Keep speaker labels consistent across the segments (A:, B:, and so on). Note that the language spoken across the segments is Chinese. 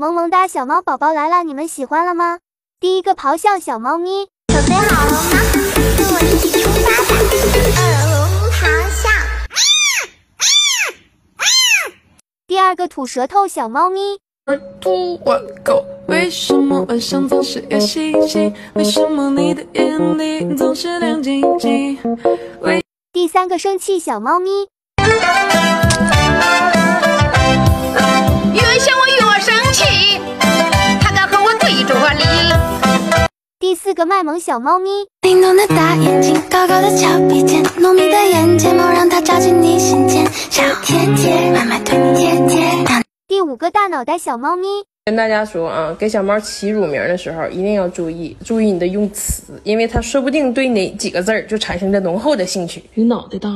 A: 萌萌哒小猫宝宝来了，你们喜欢了吗？第一个咆哮小猫咪，
B: 准备好了吗？跟我一起出发吧！二龙咆哮。
A: 第二个吐舌头小猫咪，
C: 二兔玩狗，为什么晚上总是要嘻嘻？为什么你的眼里总是亮晶晶？为
A: 第三个生气小猫咪，四个卖萌小猫咪，
D: 玲珑的大眼睛，高高的翘鼻尖，浓密的眼睫毛让它扎进你心间，小贴贴，慢慢对你贴贴。
A: 第五个大脑袋小猫咪，
E: 跟大家说啊，给小猫起乳名的时候一定要注意，注意你的用词，因为它说不定对哪几个字儿就产生着浓厚的兴趣。
C: 比脑袋大。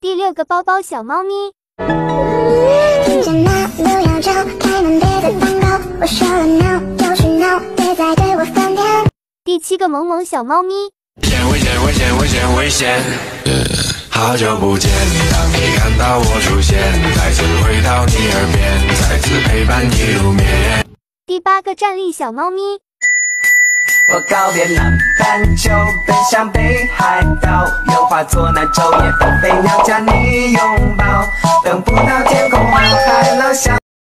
A: 第六个包包小猫咪，
B: 听见那路要走，开门别再放狗。我说了 no，别再对我翻脸。
A: 第七个萌萌小猫咪，
F: 危险危险危险危险危险！好久不见，当你看到我出现，再次回到你耳边，再次陪伴你入眠。
A: 第八个站立小猫咪，
G: 我告别南半球，奔向北海道，有化作那昼夜纷飞，鸟将你拥抱，等不到